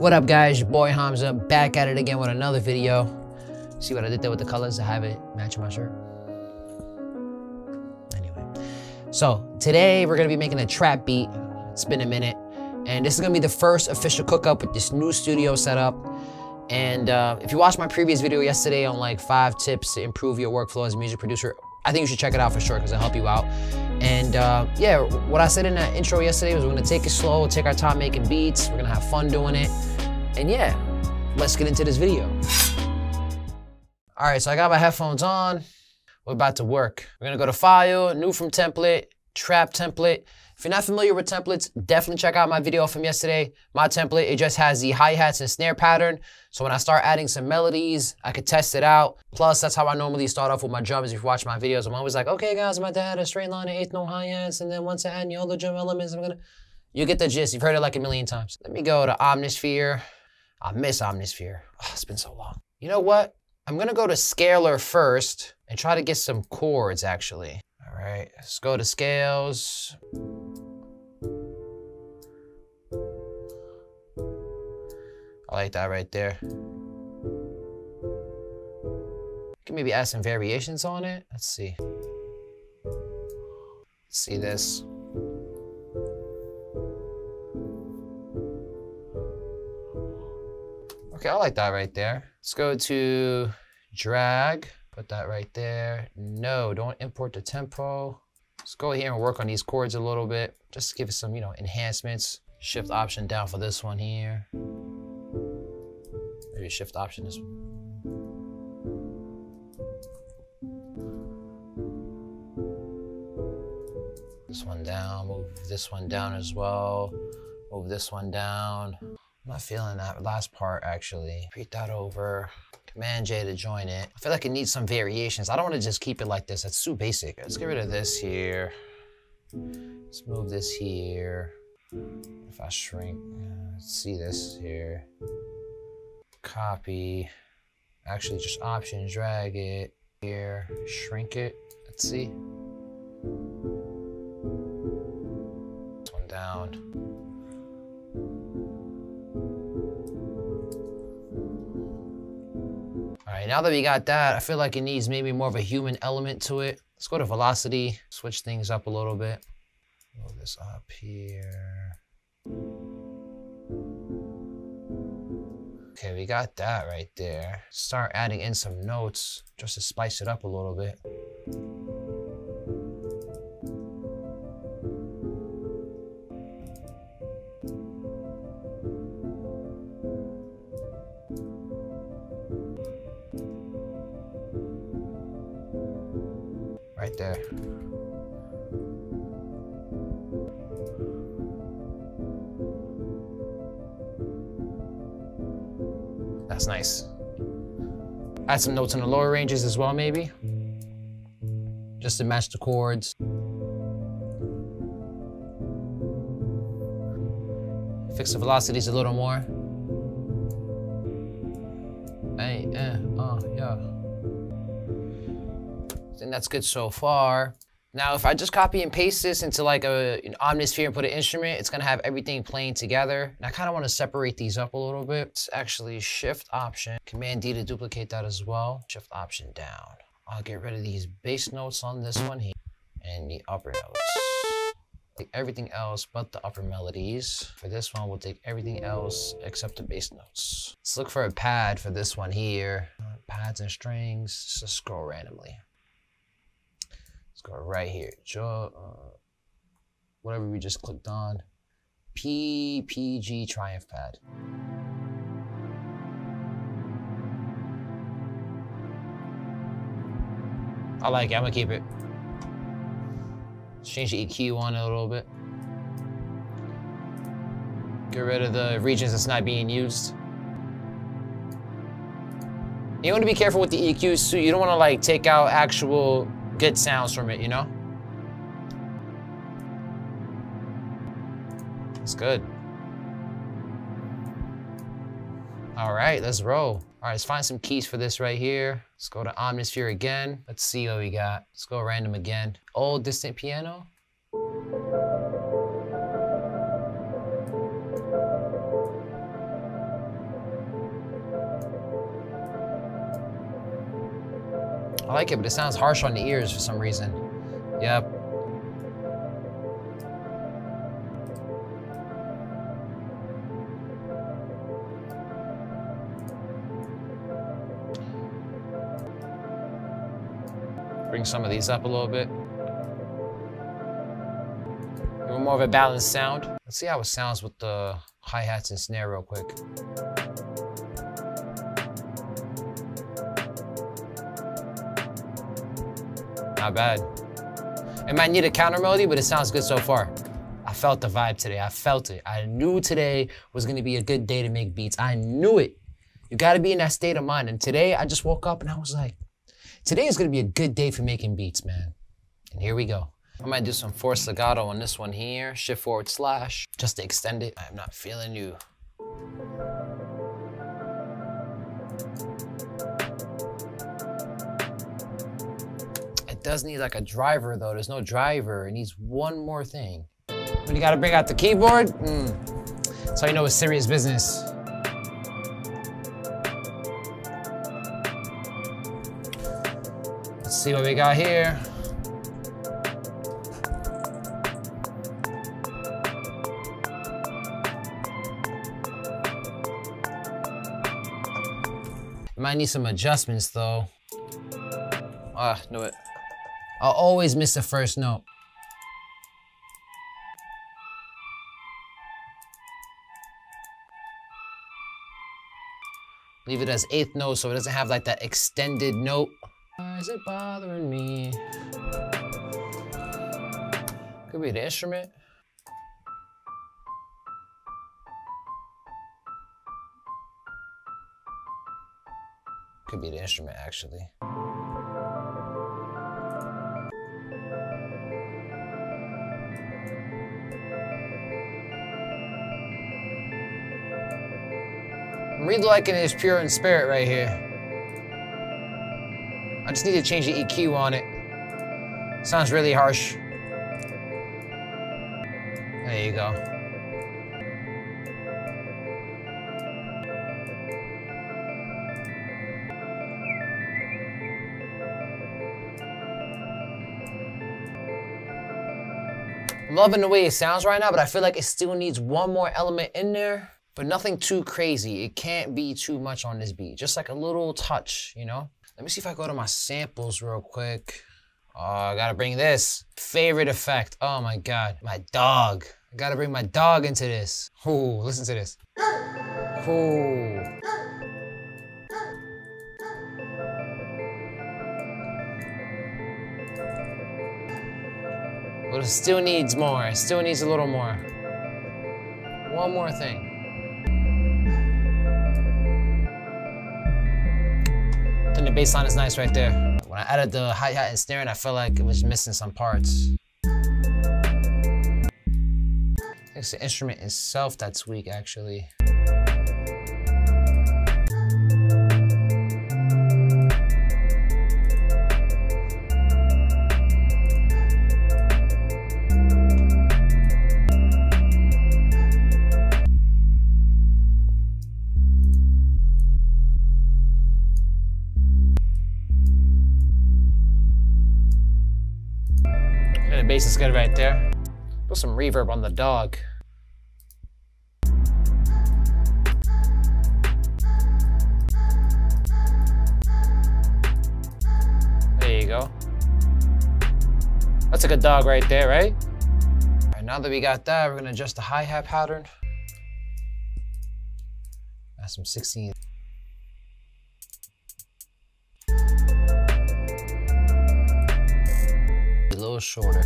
What up guys, your boy Hamza, back at it again with another video. See what I did there with the colors? I have it matching my shirt. Anyway, so today we're gonna be making a trap beat. It's been a minute. And this is gonna be the first official cook up with this new studio setup. And uh, if you watched my previous video yesterday on like five tips to improve your workflow as a music producer, I think you should check it out for sure because it'll help you out. And uh, yeah, what I said in that intro yesterday was we're gonna take it slow, take our time making beats, we're gonna have fun doing it. And yeah, let's get into this video. All right, so I got my headphones on. We're about to work. We're gonna go to File, New from Template, Trap Template. If you're not familiar with templates, definitely check out my video from yesterday. My template, it just has the hi-hats and snare pattern. So when I start adding some melodies, I could test it out. Plus, that's how I normally start off with my drums. If you watch my videos, I'm always like, okay guys, I'm about to add a straight line, eighth note hi-hats, and then once I add the drum elements, I'm gonna, you get the gist. You've heard it like a million times. Let me go to Omnisphere. I miss Omnisphere. Oh, it's been so long. You know what? I'm gonna go to Scaler first and try to get some chords actually. All right, let's go to scales. I like that right there. Can maybe add some variations on it. Let's see. See this. I like that right there. Let's go to drag, put that right there. No, don't import the tempo. Let's go here and work on these chords a little bit. Just give it some, you know, enhancements. Shift option down for this one here. Maybe shift option this one. This one down, move this one down as well. Move this one down. I'm not feeling that last part actually. Repeat that over. Command J to join it. I feel like it needs some variations. I don't want to just keep it like this. That's too basic. Let's get rid of this here. Let's move this here. If I shrink, uh, let's see this here. Copy. Actually, just option drag it here. Shrink it. Let's see. This one down. Now that we got that, I feel like it needs maybe more of a human element to it. Let's go to velocity, switch things up a little bit. Move this up here. Okay, we got that right there. Start adding in some notes just to spice it up a little bit. That's nice. Add some notes in the lower ranges as well, maybe. Just to match the chords. Fix the velocities a little more. Hey, eh, uh, yeah. I think that's good so far. Now, if I just copy and paste this into like a, an omnisphere and put an instrument, it's gonna have everything playing together. And I kinda wanna separate these up a little bit. It's actually shift option, command D to duplicate that as well. Shift option down. I'll get rid of these bass notes on this one here and the upper notes. Take everything else but the upper melodies. For this one, we'll take everything else except the bass notes. Let's look for a pad for this one here. Pads and strings, just scroll randomly. Let's go right here. Jaw, uh, whatever we just clicked on. PPG Triumph Pad. I like it. I'm gonna keep it. Change the EQ on it a little bit. Get rid of the regions that's not being used. You want to be careful with the EQs so you don't want to like take out actual good sounds from it, you know? It's good. All right, let's roll. All right, let's find some keys for this right here. Let's go to Omnisphere again. Let's see what we got. Let's go random again. Old distant piano. I like it, but it sounds harsh on the ears for some reason. Yep. Bring some of these up a little bit. More of a balanced sound. Let's see how it sounds with the hi-hats and snare real quick. Not bad. It might need a counter melody, but it sounds good so far. I felt the vibe today. I felt it. I knew today was gonna be a good day to make beats. I knew it. You gotta be in that state of mind. And today I just woke up and I was like, Today is gonna be a good day for making beats, man. And here we go. I might do some forced legato on this one here, shift forward slash, just to extend it. I'm not feeling you. It does need like a driver though. There's no driver. It needs one more thing. When you gotta bring out the keyboard, mm, that's how you know it's serious business. Let's see what we got here. Might need some adjustments though. Ah, knew it. I'll always miss the first note. Leave it as eighth note so it doesn't have like that extended note. Why is it bothering me? Could be the instrument. Could be the instrument, actually. Really liking his pure in spirit right here. I just need to change the EQ on it. Sounds really harsh. There you go. I'm loving the way it sounds right now, but I feel like it still needs one more element in there, but nothing too crazy. It can't be too much on this beat. Just like a little touch, you know? Let me see if I go to my samples real quick. Oh, I gotta bring this. Favorite effect. Oh my God, my dog. I gotta bring my dog into this. Ooh, listen to this. Ooh. But it still needs more. It still needs a little more. One more thing. The bass line is nice right there. When I added the hi-hat and snare, I felt like it was missing some parts. It's the instrument itself that's weak, actually. Bass is good right there. Put some reverb on the dog. There you go. That's a good dog right there, right? All right, now that we got that, we're gonna adjust the hi-hat pattern. Add some 16. Shorter.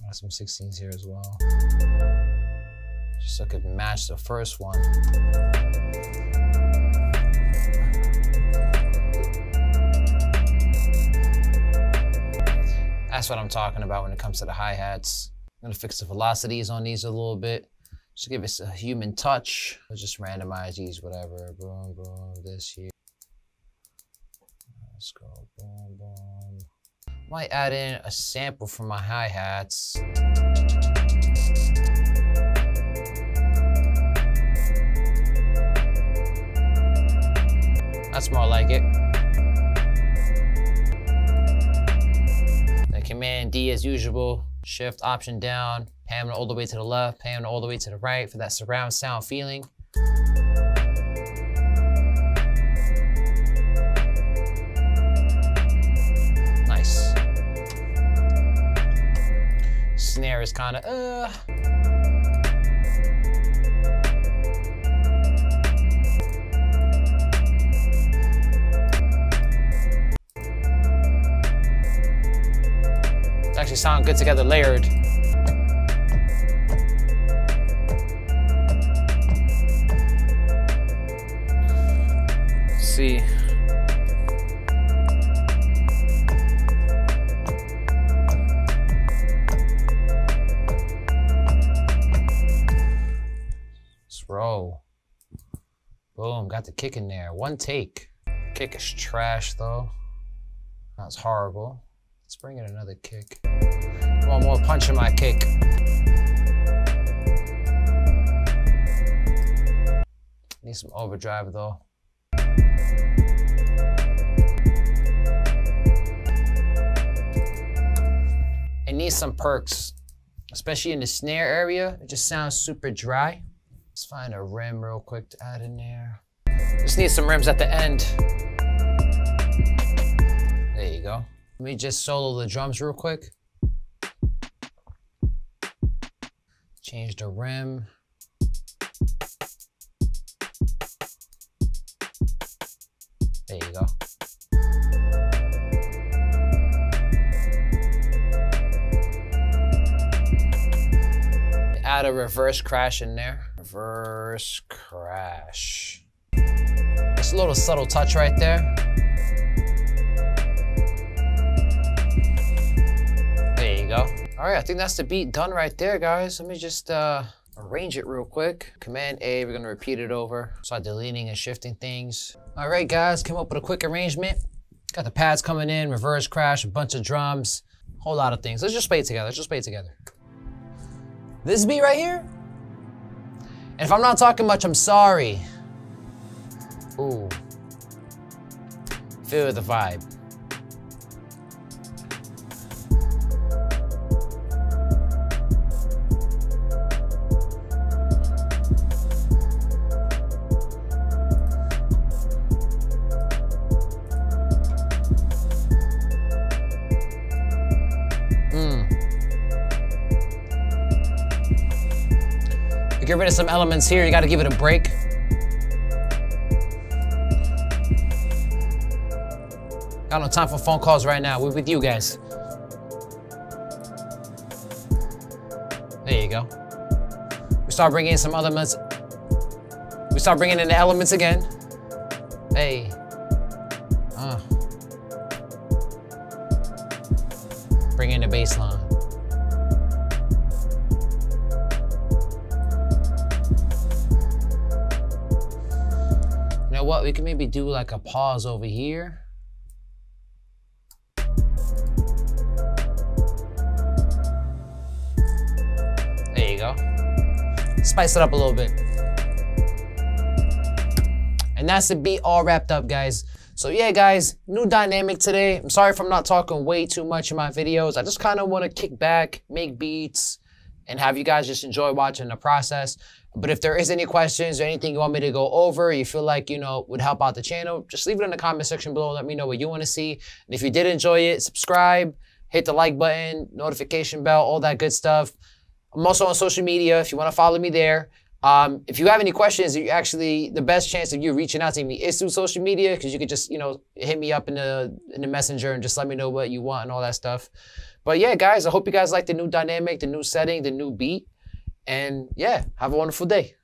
Got some 16s here as well. Just so I could match the first one. That's what I'm talking about when it comes to the hi-hats. I'm gonna fix the velocities on these a little bit. Just give us a human touch. Let's just randomize these, whatever. Boom, boom, this here. Let's go, boom, boom. Might add in a sample from my hi-hats. That's more like it. The command D as usual, shift option down, pan all the way to the left, pan all the way to the right for that surround sound feeling. Nice. Snare is kind of, uh, actually sound good together layered. See. Let's roll. Boom, got the kick in there. One take. Kick is trash though. That's horrible. Let's bring in another kick. One more punch in my kick. Need some overdrive though. It needs some perks, especially in the snare area. It just sounds super dry. Let's find a rim real quick to add in there. Just need some rims at the end. There you go. Let me just solo the drums real quick. Change the rim. There you go. A reverse crash in there. Reverse crash. It's a little subtle touch right there. There you go. All right, I think that's the beat done right there, guys. Let me just uh, arrange it real quick. Command A, we're gonna repeat it over. Start deleting and shifting things. All right, guys, came up with a quick arrangement. Got the pads coming in, reverse crash, a bunch of drums, a whole lot of things. Let's just play it together, let's just play it together. This beat right here, and if I'm not talking much, I'm sorry. Ooh. Feel the vibe. Get rid of some elements here, you gotta give it a break. Got no time for phone calls right now. We're with you guys. There you go. We start bringing in some elements. We start bringing in the elements again. Hey. What? We can maybe do like a pause over here. There you go. Spice it up a little bit. And that's the beat all wrapped up, guys. So yeah, guys, new dynamic today. I'm sorry if I'm not talking way too much in my videos. I just kind of want to kick back, make beats, and have you guys just enjoy watching the process. But if there is any questions or anything you want me to go over, you feel like, you know, would help out the channel, just leave it in the comment section below. Let me know what you want to see. And if you did enjoy it, subscribe, hit the like button, notification bell, all that good stuff. I'm also on social media if you want to follow me there. Um, if you have any questions, you actually the best chance of you reaching out to me is through social media because you could just you know hit me up in the in the messenger and just let me know what you want and all that stuff. But yeah, guys, I hope you guys like the new dynamic, the new setting, the new beat, and yeah, have a wonderful day.